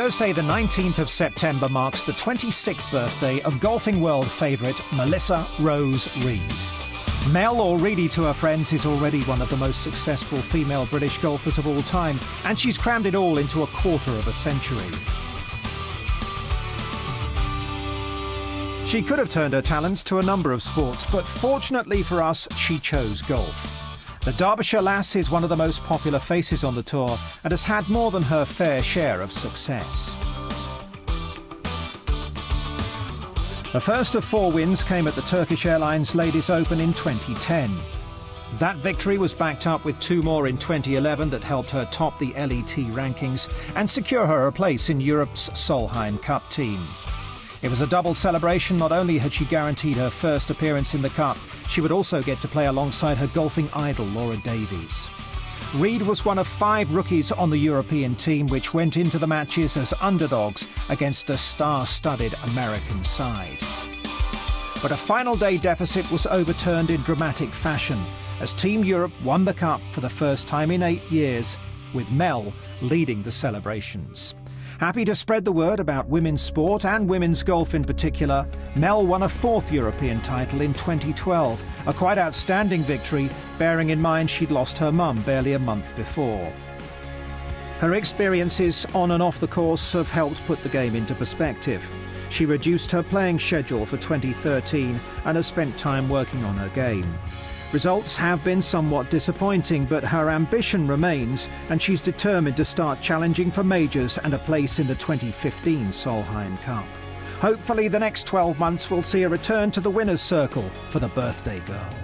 Thursday, the 19th of September, marks the 26th birthday of golfing world favourite Melissa Rose Reid. Mel, or Reedy to her friends, is already one of the most successful female British golfers of all time, and she's crammed it all into a quarter of a century. She could have turned her talents to a number of sports, but fortunately for us, she chose golf. The Derbyshire Lass is one of the most popular faces on the tour and has had more than her fair share of success. The first of four wins came at the Turkish Airlines Ladies Open in 2010. That victory was backed up with two more in 2011 that helped her top the LET rankings and secure her a place in Europe's Solheim Cup team. It was a double celebration. Not only had she guaranteed her first appearance in the Cup, she would also get to play alongside her golfing idol, Laura Davies. Reid was one of five rookies on the European team which went into the matches as underdogs against a star-studded American side. But a final day deficit was overturned in dramatic fashion as Team Europe won the Cup for the first time in eight years, with Mel leading the celebrations. Happy to spread the word about women's sport and women's golf in particular, Mel won a fourth European title in 2012, a quite outstanding victory, bearing in mind she'd lost her mum barely a month before. Her experiences on and off the course have helped put the game into perspective. She reduced her playing schedule for 2013 and has spent time working on her game. Results have been somewhat disappointing, but her ambition remains, and she's determined to start challenging for majors and a place in the 2015 Solheim Cup. Hopefully, the next 12 months will see a return to the winner's circle for the birthday girl.